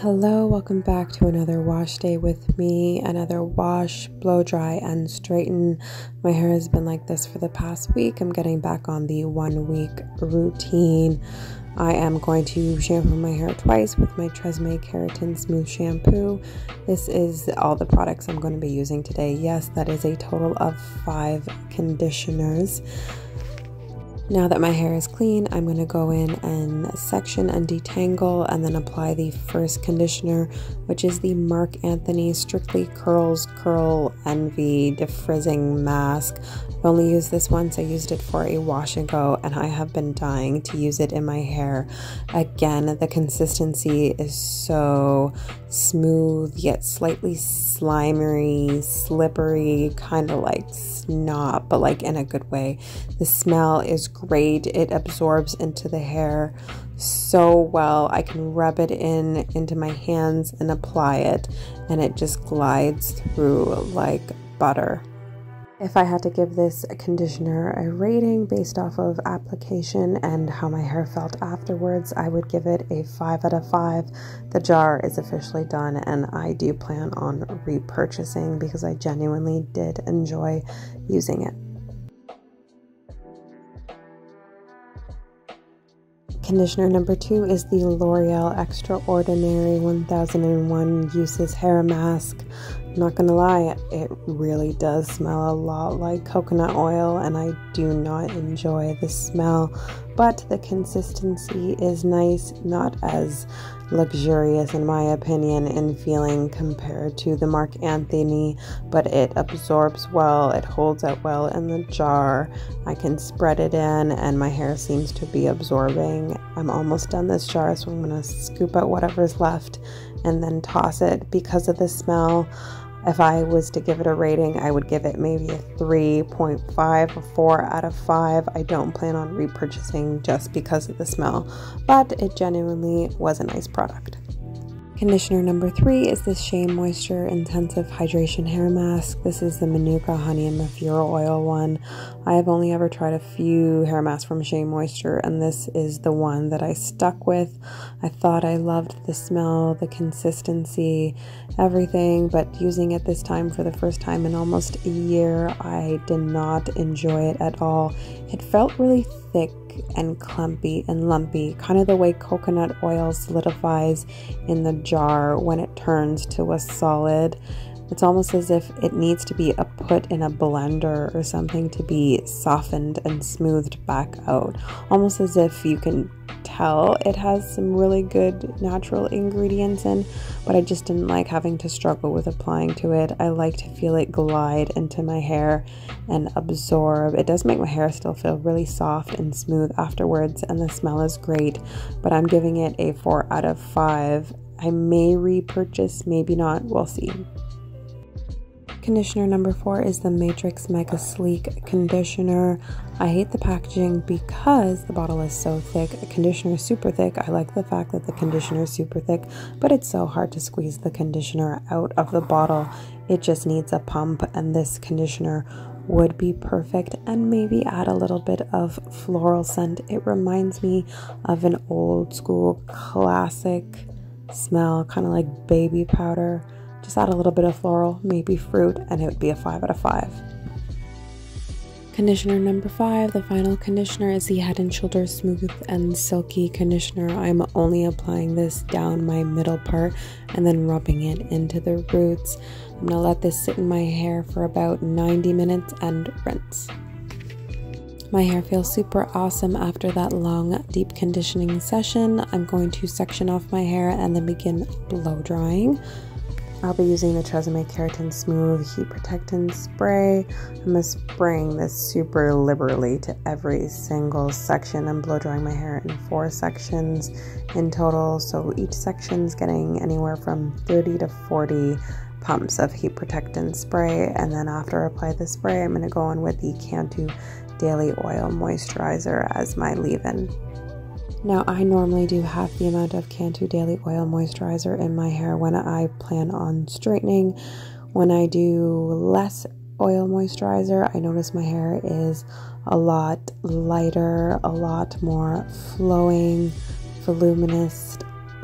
Hello, welcome back to another wash day with me. Another wash, blow dry, and straighten. My hair has been like this for the past week. I'm getting back on the one week routine. I am going to shampoo my hair twice with my Tresemme Keratin Smooth Shampoo. This is all the products I'm going to be using today. Yes, that is a total of five conditioners. Now that my hair is clean, I'm going to go in and section and detangle and then apply the first conditioner, which is the Marc Anthony Strictly Curls Curl Envy Defrizzing Mask. I've only used this once. I used it for a wash and go, and I have been dying to use it in my hair. Again, the consistency is so smooth yet slightly slimy, slippery, kind of like snot, but like in a good way. The smell is great. It absorbs into the hair so well. I can rub it in into my hands and apply it, and it just glides through like butter. If I had to give this conditioner a rating based off of application and how my hair felt afterwards, I would give it a 5 out of 5. The jar is officially done and I do plan on repurchasing because I genuinely did enjoy using it. Conditioner number two is the L'Oreal Extraordinary 1001 Uses Hair Mask. Not gonna lie, it really does smell a lot like coconut oil, and I do not enjoy the smell, but the consistency is nice, not as luxurious in my opinion in feeling compared to the Marc Anthony, but it absorbs well, it holds up well in the jar. I can spread it in and my hair seems to be absorbing. I'm almost done this jar, so I'm gonna scoop out whatever's left and then toss it because of the smell. If I was to give it a rating, I would give it maybe a 3.5 or 4 out of 5. I don't plan on repurchasing just because of the smell, but it genuinely was a nice product. Conditioner number three is this Shea Moisture Intensive Hydration Hair Mask. This is the Manuka Honey and Mafura Oil one. I have only ever tried a few hair masks from Shea Moisture, and this is the one that I stuck with. I thought I loved the smell, the consistency, everything, but using it this time for the first time in almost a year, I did not enjoy it at all. It felt really thick and clumpy and lumpy, kind of the way coconut oil solidifies in the jar when it turns to a solid. It's almost as if it needs to be put in a blender or something to be softened and smoothed back out. Almost as if you can tell it has some really good natural ingredients in, but I just didn't like having to struggle with applying to it. I like to feel it glide into my hair and absorb. It does make my hair still feel really soft and smooth afterwards, and the smell is great, but I'm giving it a 4 out of 5. I may repurchase, maybe not, we'll see. Conditioner number four is the Matrix Mega Sleek Conditioner. I hate the packaging because the bottle is so thick. The conditioner is super thick. I like the fact that the conditioner is super thick, but it's so hard to squeeze the conditioner out of the bottle. It just needs a pump, and this conditioner would be perfect and maybe add a little bit of floral scent. It reminds me of an old school classic smell, kind of like baby powder. Just add a little bit of floral, maybe fruit, and it would be a 5 out of 5. Conditioner number 5, the final conditioner is the Head and Shoulders Smooth and Silky Conditioner. I'm only applying this down my middle part and then rubbing it into the roots. I'm going to let this sit in my hair for about 90 minutes and rinse. My hair feels super awesome after that long deep conditioning session. I'm going to section off my hair and then begin blow drying. I'll be using the Tresemme Keratin Smooth Heat Protectant Spray. I'm spraying this super liberally to every single section. I'm blow drying my hair in four sections in total, so each section is getting anywhere from 30 to 40 pumps of heat protectant spray. And then after I apply the spray, I'm going to go in with the Cantu Daily Oil Moisturizer as my leave in. Now, I normally do half the amount of Cantu Daily Oil Moisturizer in my hair when I plan on straightening. When I do less oil moisturizer, I notice my hair is a lot lighter, a lot more flowing, voluminous,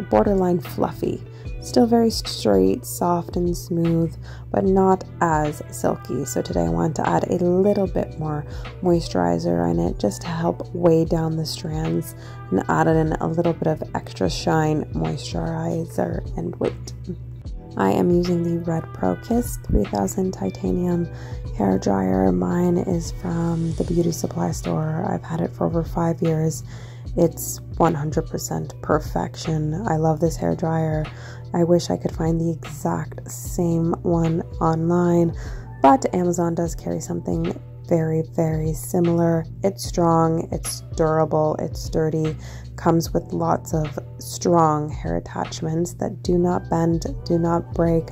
borderline fluffy. Still very straight, soft, and smooth, but not as silky. So today I want to add a little bit more moisturizer in it just to help weigh down the strands and add in a little bit of extra shine, moisturizer, and weight. I am using the Red Pro Kiss 3000 titanium hair dryer. Mine is from the beauty supply store. I've had it for over five years. It's 100% perfection. I love this hair dryer. I wish I could find the exact same one online, but Amazon does carry something very, very similar. It's strong, it's durable, it's sturdy, comes with lots of strong hair attachments that do not bend, do not break.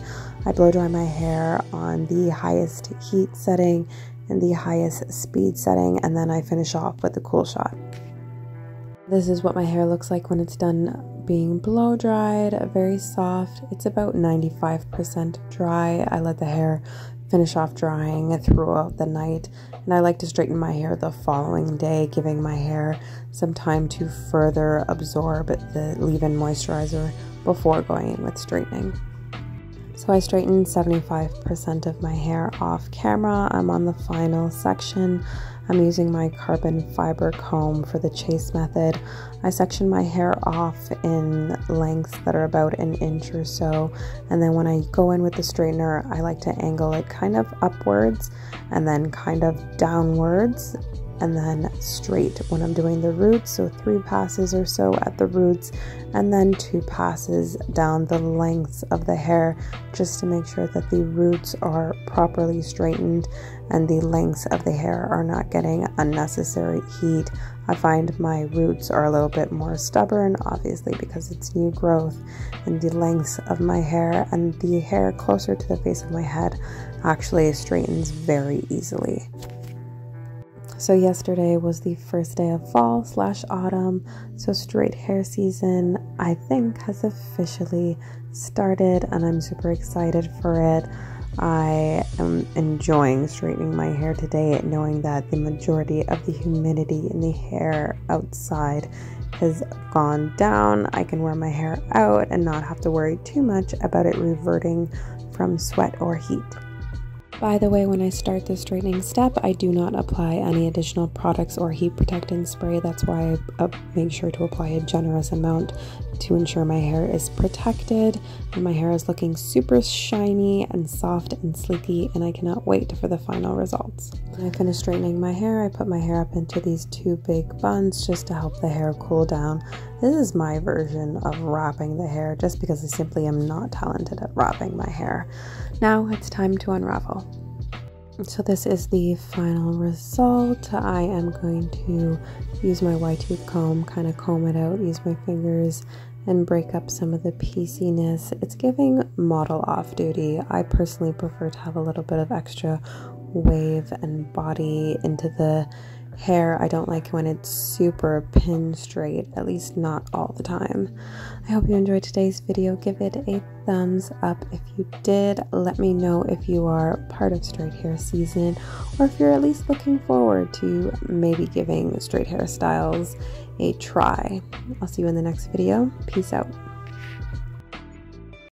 I blow dry my hair on the highest heat setting and the highest speed setting, and then I finish off with a cool shot. This is what my hair looks like when it's done being blow dried, very soft. It's about 95% dry. I let the hair finish off drying throughout the night, and I like to straighten my hair the following day, giving my hair some time to further absorb the leave in moisturizer before going in with straightening. So I straightened 75% of my hair off camera. I'm on the final section. I'm using my carbon fiber comb for the chase method. I section my hair off in lengths that are about an inch or so, and then when I go in with the straightener, I like to angle it kind of upwards and then kind of downwards and then straight when I'm doing the roots. So three passes or so at the roots, and then two passes down the lengths of the hair just to make sure that the roots are properly straightened and the lengths of the hair are not getting unnecessary heat. I find my roots are a little bit more stubborn, obviously, because it's new growth, and the lengths of my hair and the hair closer to the face of my head actually straightens very easily. So, yesterday was the first day of fall slash autumn. So, straight hair season, I think, has officially started, and I'm super excited for it. I am enjoying straightening my hair today, knowing that the majority of the humidity in the hair outside has gone down. I can wear my hair out and not have to worry too much about it reverting from sweat or heat. By the way, when I start the straightening step, I do not apply any additional products or heat protectant spray. That's why I uh, make sure to apply a generous amount to ensure my hair is protected and my hair is looking super shiny and soft and sleeky and I cannot wait for the final results. When I finish straightening my hair, I put my hair up into these two big buns just to help the hair cool down. This is my version of wrapping the hair just because I simply am not talented at wrapping my hair. Now it's time to unravel. So this is the final result. I am going to use my wide tooth comb, kind of comb it out, use my fingers and break up some of the pieciness. It's giving model off duty. I personally prefer to have a little bit of extra wave and body into the hair. I don't like when it's super pin straight, at least not all the time. I hope you enjoyed today's video. Give it a thumbs up if you did. Let me know if you are part of straight hair season or if you're at least looking forward to maybe giving straight hairstyles a try. I'll see you in the next video. Peace out.